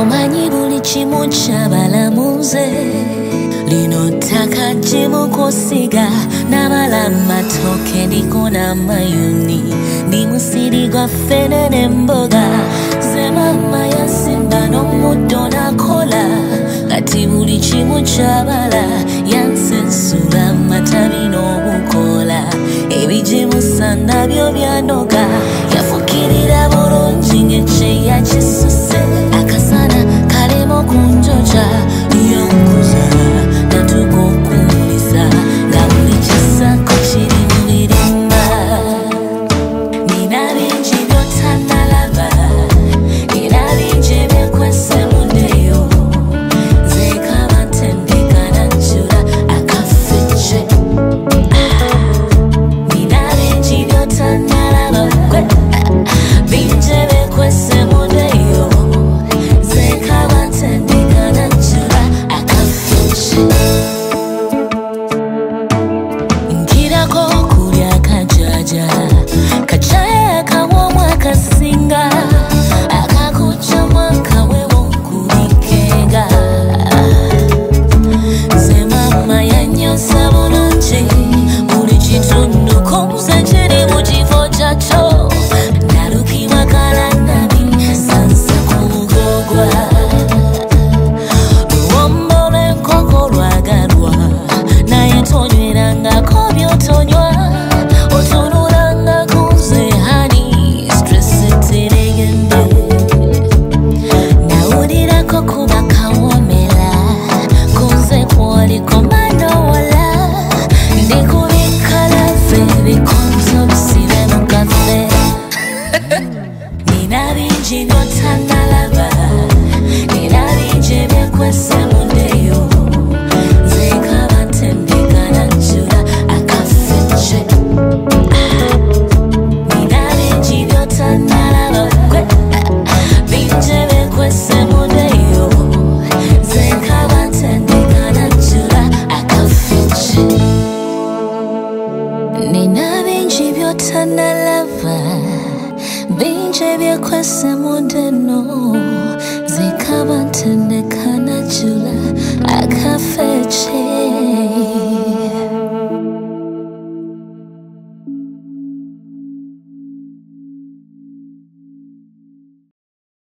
omanyi buli kimu kyabalamuze lino ttaka gimukusiga namala matoke ndiko n'amayuni. Ndi musiri gwa ffene n'emboga. Ze mama yasimba n'omuddo nakola kati buli kimu kyabala yansensula matabi n'obukola. Ebigimusa nabyo byanoga yafukirira bulungi ngekyeya kisusa You turn your. tanalava binje byekwesemundeno zikaba ntendekana jula akafeche